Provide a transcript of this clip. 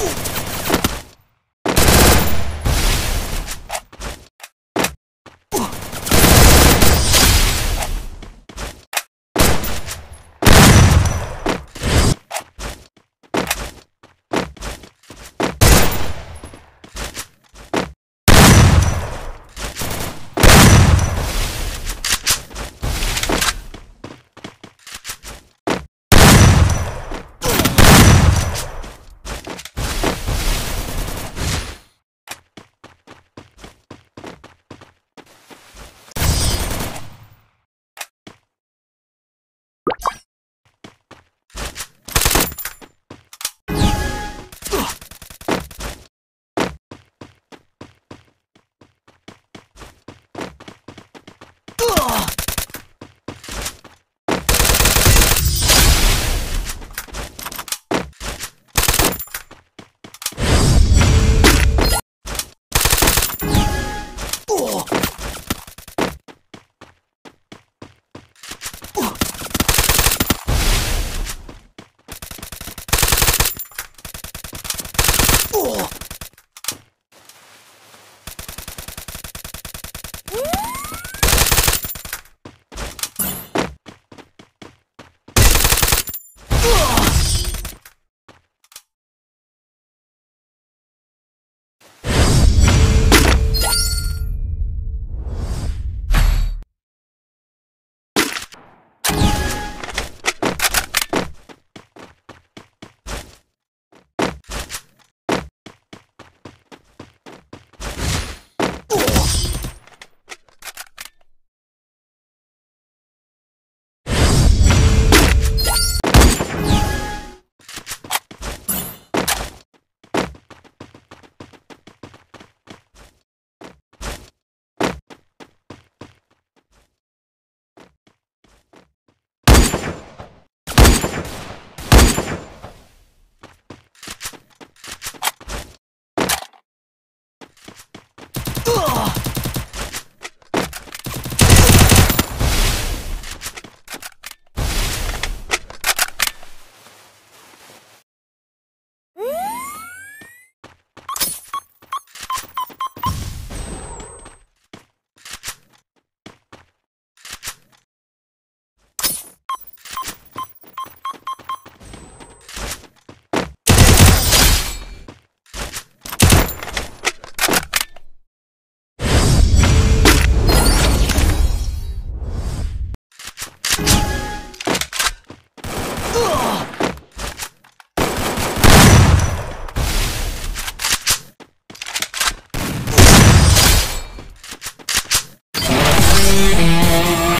Ooh. Oh!